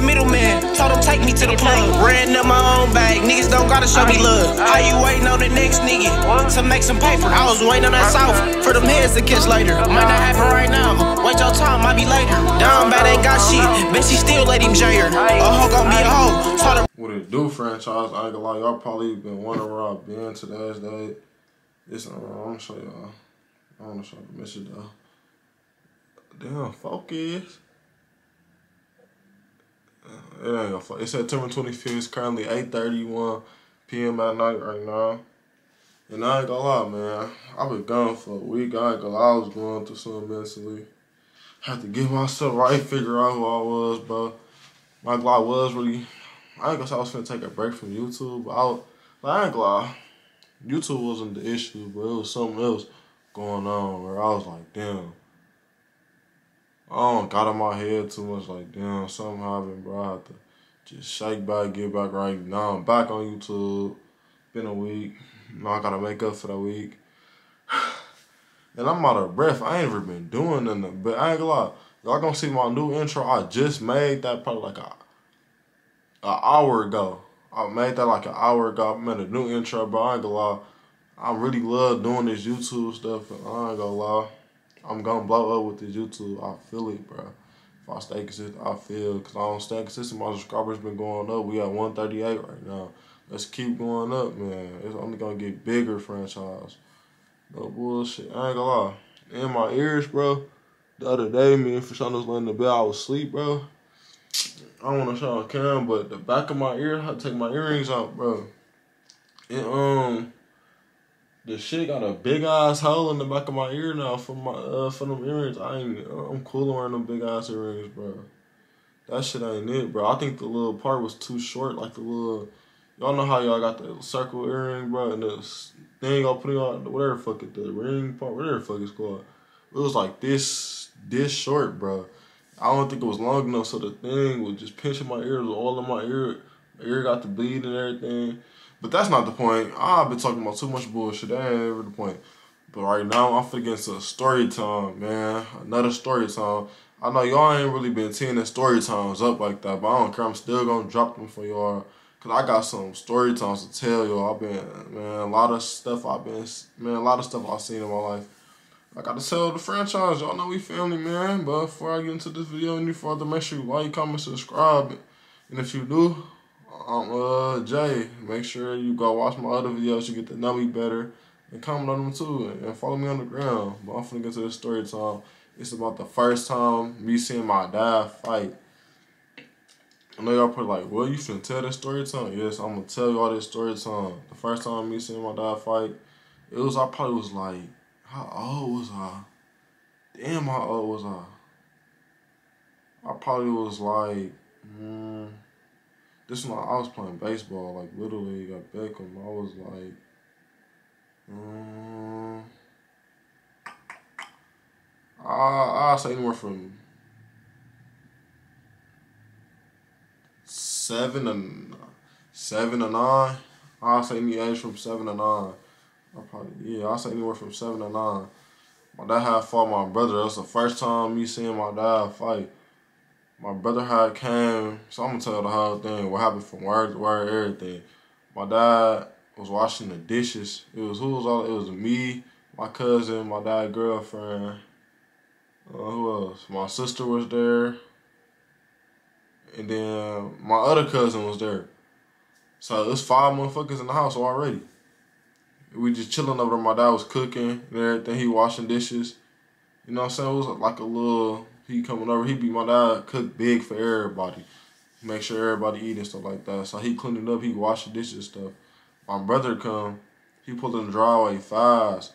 a middleman. Told him take me to the plug. Ran up my own bag. Niggas don't gotta show me love. How you waiting on the next nigga to make some paper? I was waiting on that south for them heads to catch later. Might not happen right now. Wait your time, might be later. Down bad ain't got shit. Bet she still let him jay her. A hoe gon' be a hoe. What it do, franchise? I ain't gonna lie, y'all probably been wondering where I've been to this day. This, uh, I'm gonna show y'all. I wanna show the message though. Damn, focus. It ain't gonna focus. It's September 25th. It's currently 8.31 p.m. at night right now. And I ain't gonna lie, man. I've been gone for a week. I ain't gonna lie. I was going through something mentally. Had to get myself right, figure out who I was, bro. Like, I was really I ain't gonna say I was finna take a break from YouTube, but I, was, like, I ain't gonna lie. YouTube wasn't the issue, but it was something else going on where I was like, damn. I don't got in my head too much, like, damn, something happened, bro. I had to just shake back, get back right. Now I'm back on YouTube. Been a week. Now I gotta make up for that week. And I'm out of breath. I ain't ever been doing nothing, but I ain't gonna lie. Y'all gonna see my new intro. I just made that probably like a an hour ago. I made that like an hour ago. I made a new intro, but I ain't gonna lie. I really love doing this YouTube stuff. I ain't gonna lie. I'm gonna blow up with this YouTube. I feel it, bro. If I stay consistent, I feel. Because I don't stay consistent, my subscribers been going up. We at 138 right now. Let's keep going up, man. It's only gonna get bigger franchise. No bullshit. I ain't gonna lie. In my ears, bro. The other day, me and Fashawn was laying in the bed. I was asleep, bro. I don't want to show on cam, but the back of my ear, I take my earrings out, bro. And um, the shit got a big ass hole in the back of my ear now for my uh for them earrings. I ain't I'm cool wearing them big ass earrings, bro. That shit ain't it, bro. I think the little part was too short, like the little. Y'all know how y'all got the circle earring, bro, and the thing y'all putting on whatever fuck it, the ring part, whatever fuck it's called. It was like this, this short, bro. I don't think it was long enough, so the thing was just pinching my ears, all in my ear. My ear got to bleed and everything. But that's not the point. I've been talking about too much bullshit. That ain't ever the point. But right now, I'm finna get into story time, man. Another story time. I know y'all ain't really been seeing the story times up like that, but I don't care. I'm still gonna drop them for y'all. Cause I got some story times to tell y'all. I've been, man, a lot of stuff I've been, man, a lot of stuff I've seen in my life. I gotta sell the franchise. Y'all know we family, man. But before I get into this video any further, make sure you like, comment, subscribe. And if you do, I'm uh Jay. Make sure you go watch my other videos. You get to know me better. And comment on them too. And follow me on the ground. But I'm finna get to the story time. It's about the first time me seeing my dad fight. I know y'all probably like, well, you finna tell this story time? Yes, I'm gonna tell you all this story time. The first time me seeing my dad fight, it was I probably was like, how old was I? Damn, how old was I? I probably was like, mm, this is one I was playing baseball, like Little League at Beckham. I was like, um, I I'll say anywhere from seven and seven to nine. I'll say any age from seven to nine. I probably yeah, I'll say anywhere from seven to nine. My dad had fought my brother. That was the first time me seeing my dad fight. My brother had came, so I'm gonna tell the whole thing, what happened from word to word, everything. My dad was washing the dishes. It was who was all it was me, my cousin, my dad girlfriend. Uh, who else? My sister was there. And then my other cousin was there. So it was five motherfuckers in the house already. We just chilling over there. My dad was cooking and everything. He washing dishes. You know what I'm saying? It was like a little, he coming over. He be my dad cook big for everybody. Make sure everybody eat and stuff like that. So he cleaned it up. He the dishes and stuff. My brother come. He pulled in the driveway fast.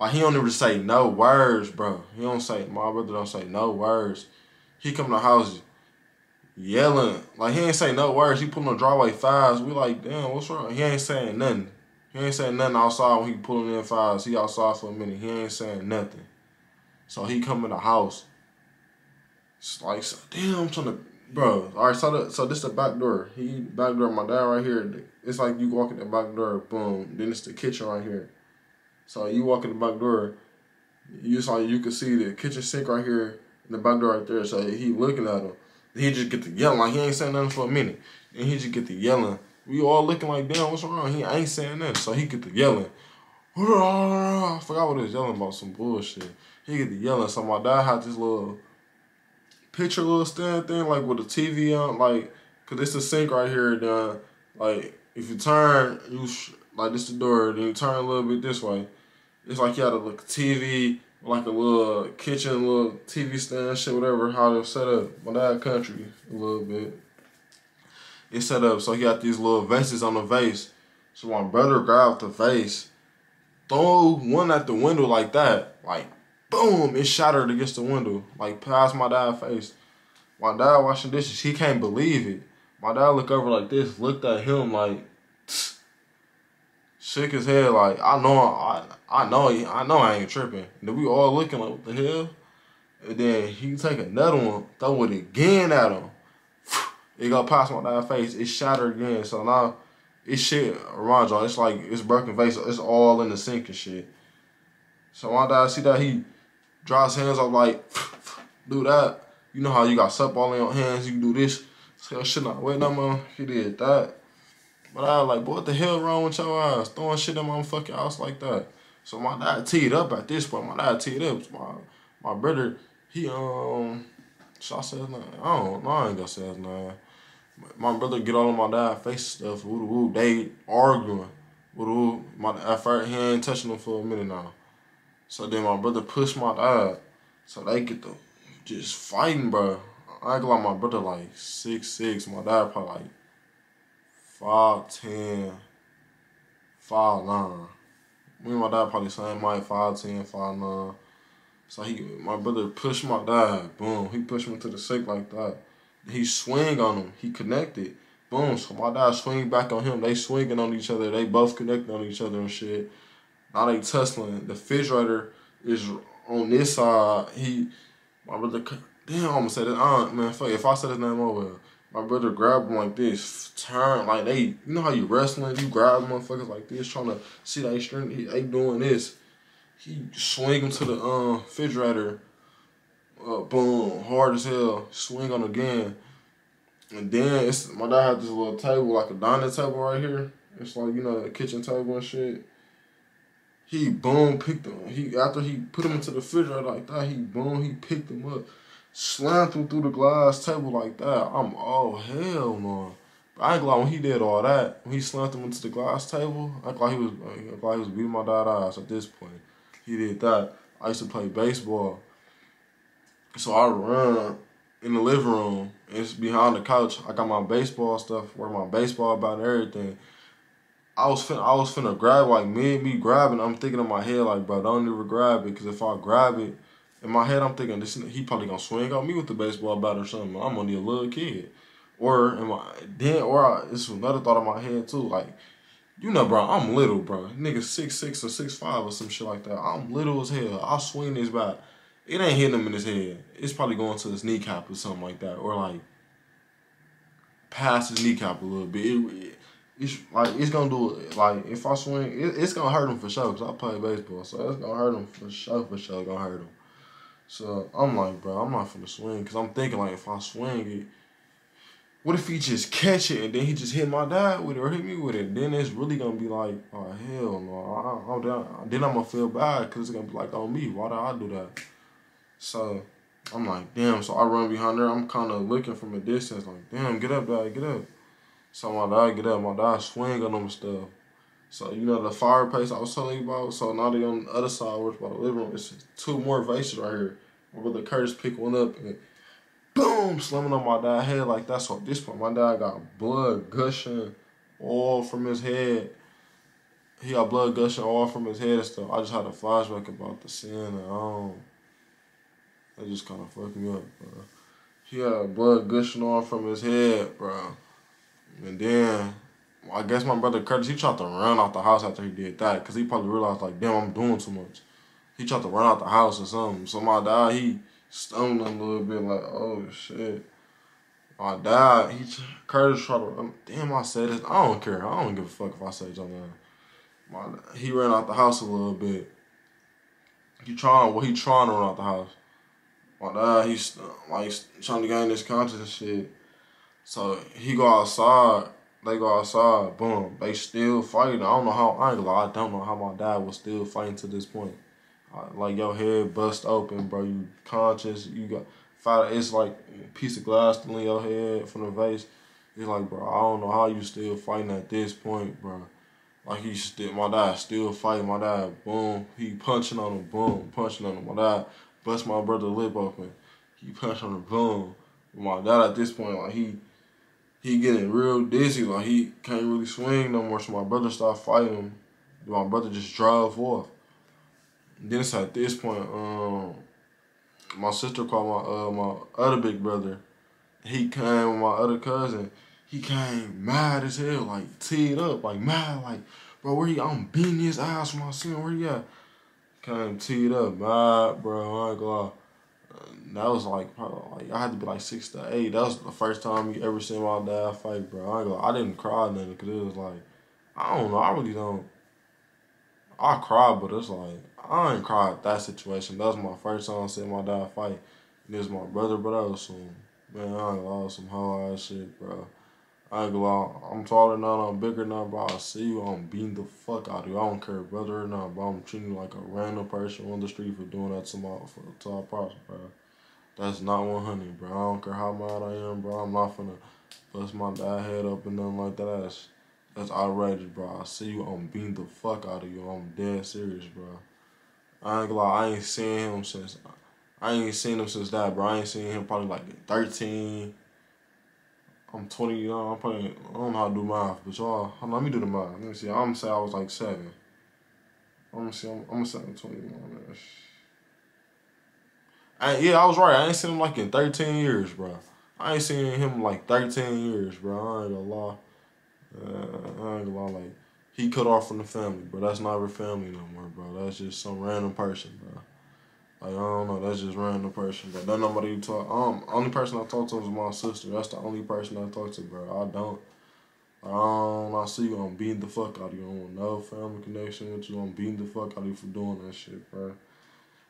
Like he don't even say no words, bro. He don't say, my brother don't say no words. He come to the house yelling. Like he ain't say no words. He pulling the driveway fast. We like, damn, what's wrong? He ain't saying nothing. He ain't saying nothing outside when he pulling in fast. He outside for a minute. He ain't saying nothing. So he come in the house. Like, damn, I'm trying to, bro. All right, so the, so this the back door. He back door. My dad right here. It's like you walk in the back door. Boom. Then it's the kitchen right here. So you walk in the back door. You saw you can see the kitchen sink right here, and the back door right there. So he looking at him. he just get to yelling like he ain't saying nothing for a minute. And he just get to yelling. We all looking like, damn, what's wrong? He ain't saying nothing. So he get to yelling. I forgot what he was yelling about, some bullshit. He get to yelling. So my dad had this little picture little stand thing, like with the TV on, like, cause it's a sink right here. Then, uh, like, if you turn, you like this the door, then you turn a little bit this way. It's like you had a little TV, like a little kitchen, little TV stand, shit, whatever. How they set up. My dad country a little bit. It's set up so he got these little vases on the vase. So my brother grabbed the vase, throw one at the window like that, like boom, it shattered against the window, like past my dad's face. My dad washing dishes, he can't believe it. My dad looked over like this, looked at him like, shook his head like, I know, I, I know, I know, I ain't tripping. And then we all looking like, what the hell? And then he take another one, throw it again at him. It got past my dad's face. It shattered again. So now it's shit around y'all. It's like it's broken vase. It's all in the sink and shit. So my dad see that he draws hands off like do that. You know how you got sup all in your hands. You do this. So shit not wait no more. He did that. But I was like, boy, what the hell wrong with your ass? Throwing shit in my fucking house like that. So my dad teed up at this point. My dad teed up. My my brother, he um, should I his name? I don't know. I ain't gonna say his name. My brother get all on my dad face stuff. Woo woo. They arguing. Woo woo. My at first he ain't touching them for a minute now. So then my brother pushed my dad. So they get the just fighting, bro. I ain't like my brother like six six. My dad probably like five ten, five nine. Me and my dad probably same height, five ten, five nine. So he, my brother pushed my dad. Boom. He pushed me to the sink like that. He swing on him. He connected. Boom. So my dad swing back on him. They swinging on each other. They both connecting on each other and shit. Now they tussling. The refrigerator is on this side. He, my brother, damn, I almost said it. Uh, man, fuck, if I said his name, well. My brother grabbed him like this, turn, like they, you know how you wrestling, you grab motherfuckers like this, trying to see that strength. He, they doing this. He swing him to the um, refrigerator uh, boom, hard as hell, swing on again. And then it's my dad had this little table, like a dining table right here. It's like, you know, a kitchen table and shit. He boom picked him. He after he put him into the refrigerator like that, he boom, he picked him up, slammed him through the glass table like that. I'm oh hell no. I ain't glad when he did all that, when he slammed him into the glass table, I thought he was I thought he was beating my dad ass at this point. He did that. I used to play baseball. So I run in the living room. It's behind the couch. I got my baseball stuff, where my baseball bat and everything. I was finna, I was finna grab like me me grabbing. I'm thinking in my head like, bro, don't ever grab it, cause if I grab it, in my head I'm thinking this he probably gonna swing on me with the baseball bat or something. I'm only a little kid, or am I then or I, it's another thought in my head too, like. You know, bro, I'm little, bro. Nigga six six or six five or some shit like that. I'm little as hell. I'll swing this bat it ain't hitting him in his head. It's probably going to his kneecap or something like that, or like past his kneecap a little bit. It, it's like it's gonna do it. Like if I swing, it, it's gonna hurt him for sure. Cause I play baseball, so it's gonna hurt him for sure. For sure, gonna hurt him. So I'm like, bro, I'm not finna swing, cause I'm thinking like if I swing it, what if he just catch it and then he just hit my dad with it or hit me with it? Then it's really gonna be like, oh hell no, I, I, I, then I'm gonna feel bad, cause it's gonna be like on me. Why did I do that? So I'm like, damn. So I run behind her. I'm kind of looking from a distance, like, damn, get up, dad, get up. So my dad get up. My dad swing on them stuff. So you know the fireplace I was telling you about. So now they on the other side, which by the living room, it's two more vases right here. My brother Curtis pick one up and boom, slamming on my dad's head like that. So at this point, my dad got blood gushing all from his head. He got blood gushing all from his head and stuff. I just had a flashback about the scene at home. Um, that just kind of fucked me up, bro. He had blood gushing off from his head, bro. And then, I guess my brother Curtis, he tried to run out the house after he did that, because he probably realized, like, damn, I'm doing too much. He tried to run out the house or something. So my dad, he stumbled him a little bit, like, oh, shit. My dad, he, Curtis tried to run. Damn, I said it. I don't care. I don't give a fuck if I say something. My, he ran out the house a little bit. He trying, well, he trying to run out the house. my dad, he's like trying to gain this conscience and shit. So he go outside, they go outside, boom, they still fighting. I don't know how, I ain't lie, I don't know how my dad was still fighting to this point. Uh, like your head bust open, bro, you conscious, you got, fight, it's like a piece of glass in your head from the vase. It's like, bro, I don't know how you still fighting at this point, bro. Like he still, my dad still fighting. My dad, boom, he punching on him, boom, punching on him. My dad bust my brother lip open. He punched on him, boom. My dad at this point, like he, he getting real dizzy. Like he can't really swing no more. So my brother started fighting him. My brother just drove off. And then it's at this point, um, my sister called my uh my other big brother. He came with my other cousin he came mad as hell, like teed up, like mad, like, bro, where he? I'm beating his ass for my son. Where he at? Came teed up, mad, bro. I ain't gonna. That was like probably like I had to be like six to eight. That was the first time you ever seen my dad fight, bro. I gonna, I didn't cry nothing because it was like I don't know. I really don't. I cried, but it's like I ain't cried that situation. That was my first time seeing my dad fight. And this my brother, but that was some man. I ain't some whole ass shit, bro. I ain't gonna I'm taller now, I'm bigger now, but I see you, I'm beating the fuck out of you. I don't care brother or not, bro. I'm treating you like a random person on the street for doing that to my for, to our person, bro. That's not 100, bro. I don't care how mad I am, bro. I'm not finna bust my dad head up and nothing like that. That's, that's outrageous, bro. I see you, I'm beating the fuck out of you. I'm dead serious, bro. I ain't gonna lie, I ain't seen him since, I ain't seen him since that, bro. I ain't seen him probably like 13, I'm 20, you know, I'm probably, I don't know how to do math, but y'all, let me do the math. Let me see, I'm gonna say I was like seven. I'm gonna say, I'm, I'm gonna say I'm 21. I, yeah, I was right. I ain't seen him like in 13 years, bro. I ain't seen him like 13 years, bro. I ain't gonna lie. Uh, I ain't gonna lie, like, he cut off from the family, bro. That's not our family no more, bro. That's just some random person, bro. Like, I don't know, that's just random person, but don't nobody you talk. Um, only person I talk to is my sister. That's the only person I talk to, bro. I don't. I don't. I see you. I'm beating the fuck out of you. I don't no family connection with you. I'm beating the fuck out of you for doing that shit, bro.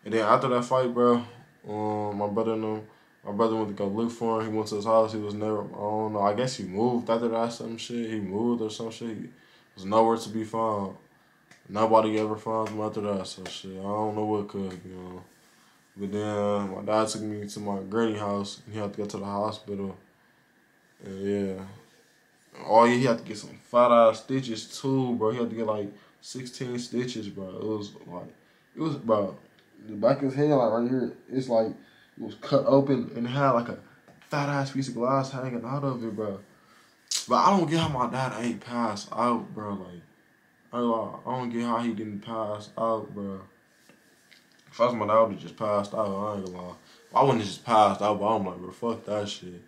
And then after that fight, bro, um, my brother and my brother went to go look for him. He went to his house. He was never. I don't know. I guess he moved after that. Some shit. He moved or some shit. He was nowhere to be found. Nobody ever found him after that. So shit. I don't know what could be on. But then uh, my dad took me to my granny house and he had to go to the hospital. And yeah. Oh yeah, he had to get some fat ass stitches too, bro. He had to get like 16 stitches, bro. It was like, it was, bro, the back of his head, like right here, it's like, it was cut open and had like a fat ass piece of glass hanging out of it, bro. But I don't get how my dad ain't passed out, bro. Like, I don't get how he didn't pass out, bro. My dad, I would have just passed out. I ain't gonna lie. I wouldn't have just passed out, but I'm like, bro, fuck that shit.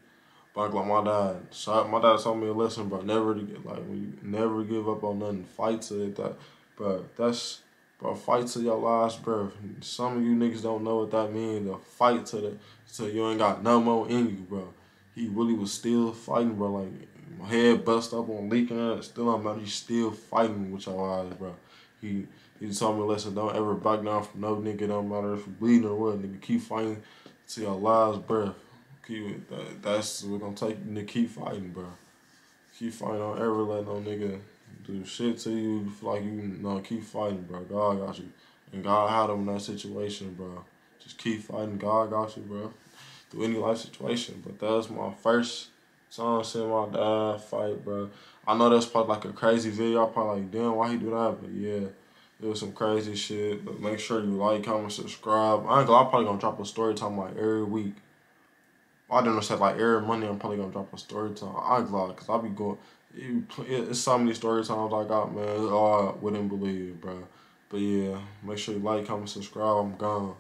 But like my dad, so my dad told me a lesson, bro. Never to get like when you never give up on nothing. Fight to it. That, bro. That's bro. Fight to your last breath. Some of you niggas don't know what that means. To fight to the so you ain't got no more in you, bro. He really was still fighting, bro. Like my head bust up on leaking. Still, I'm out. He's still fighting with your eyes, bro. He he told me a lesson, don't ever back down from no nigga, don't matter if you're bleeding or what, nigga, keep fighting to your last breath. Keep that, that's what gonna take you to keep fighting, bro. Keep fighting, don't ever let no nigga do shit to you, you like you, know, keep fighting, bro. God got you. And God had him in that situation, bro. Just keep fighting, God got you, bro. Through any life situation. But that was my first time seeing my dad fight, bro. I know that's probably like a crazy video. I'm probably like, damn, why he do that? But yeah. It was some crazy shit. But make sure you like, comment, subscribe. I ain't gonna, I'm probably gonna drop a story time like every week. I didn't say like every Monday I'm probably gonna drop a story time. I ain't glad because I be going. it's so many story times I got, man. I wouldn't believe, bro. But yeah, make sure you like, comment, subscribe. I'm gone.